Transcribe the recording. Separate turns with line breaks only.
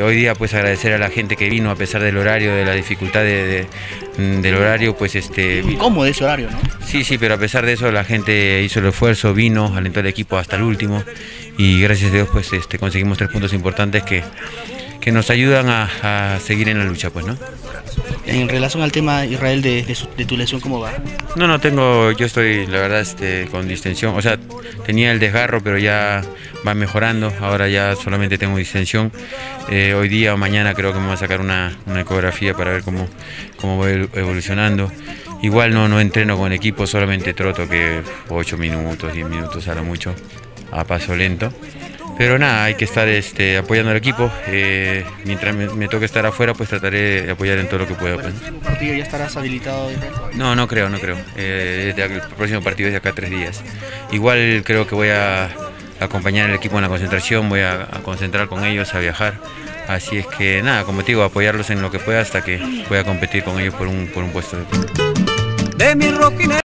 Eh, hoy día pues agradecer a la gente que vino a pesar del horario, de la dificultad de, del horario, pues este...
¿Cómo de ese horario, no?
Sí, sí, pero a pesar de eso la gente hizo el esfuerzo, vino, alentó al equipo hasta el último y gracias a Dios pues este, conseguimos tres puntos importantes que, que nos ayudan a, a seguir en la lucha, pues, ¿no?
En relación al tema, Israel, de, de, tu lesión, ¿cómo va?
No, no tengo, yo estoy, la verdad, este, con distensión. O sea, tenía el desgarro, pero ya va mejorando. Ahora ya solamente tengo distensión. Eh, hoy día o mañana creo que me voy a sacar una, ecografía para ver cómo, cómo voy evolucionando. Igual no, no entreno con equipo, solamente troto que 8 minutos, 10 minutos a lo mucho, a paso lento. Pero nada, hay que estar este, apoyando al equipo. Eh, mientras me, toque estar afuera, pues trataré de apoyar en todo lo que pueda. Pues.
¿El partido ya estarás habilitado?
No, no creo, no creo. Eh, el próximo partido es de acá tres días. Igual creo que voy a acompañar al equipo en la concentración, voy a, concentrar con ellos, a viajar. Así es que nada, como te digo, apoyarlos en lo que pueda hasta que pueda competir con ellos por un, por un puesto de... de mi